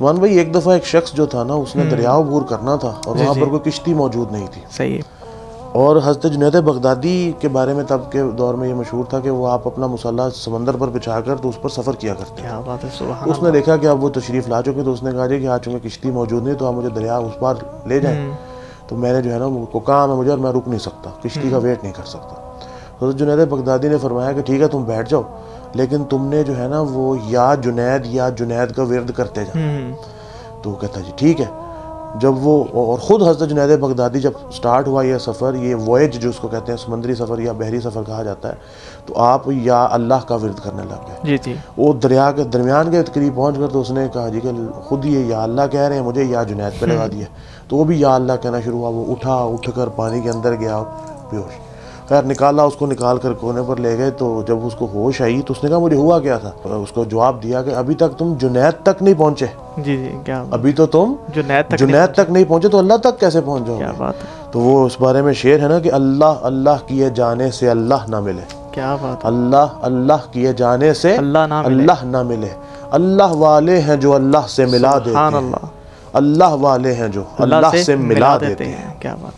उस्मान भाई एक दफ़ा एक शख्स जो था ना उसने हम्म। दरिया अबूर करना था और वहाँ पर कोई किश्ती मौजूद नहीं थी। सही है। और हज़रत जुनेद बगदादी के बारे में तब के दौर में ये मशहूर था कि वो आप अपना मसल्ला समंदर पर बिछा कर तो उस पर सफ़र किया करते क्या बात है उसने देखा कि अब वो तशरीफ़ ला चुके तो उसने कहा कि आज चूँकि किश्ती मौजूद नहीं तो आप मुझे दरिया उस पार ले जाएँ। हम्म। तो मैंने जो है ना को काम है मुझे और मैं रुक नहीं सकता किश्ती का वेट नहीं कर सकता। तो जुनेद बगदादी ने फरमाया कि ठीक है तुम बैठ जाओ। लेकिन तुमने जो है ना वो या जुनेद या जुनेद का विरद करते जाओ। हम्म, तो वो कहता जी ठीक है। जब वो और ख़ुद हज़रत जुनेद बगदादी जब स्टार्ट हुआ ये सफ़र ये वॉयज जो उसको कहते हैं समुद्री सफ़र या बहरी सफ़र कहा जाता है तो आप या अल्लाह का विरद करने लग गए। जी जी। वो दरिया के दरमियान के करीब पहुँच कर तो उसने कहा जी कि खुद ये या अल्लाह कह रहे हैं मुझे या जुनेद पर लगा दिया तो वो भी या अल्लाह कहना शुरू हुआ वो उठा उठ कर पानी के अंदर गया बेहोश। खैर निकाला उसको निकाल कर कोने पर ले गए तो जब उसको होश आई तो उसने कहा मुझे हुआ क्या था? उसको जवाब दिया कि अभी तक तुम जुनैद तक नहीं पहुँचे। जी जी क्या अभी तो तुम जुनैद तक जुनैद तक नहीं पहुँचे तो अल्लाह तक कैसे पहुँच क्या बात है। तो वो उस बारे में शेर है ना कि अल्लाह अल्लाह किए जाने से अल्लाह ना मिले। क्या बात अल्लाह अल्लाह किए जाने से अल्लाह ना मिले। अल्लाह ना मिले। अल्लाह वाले हैं जो अल्लाह से मिला देते हैं। अल्लाह। वाले हैं जो अल्लाह से मिला देते हैं। क्या बात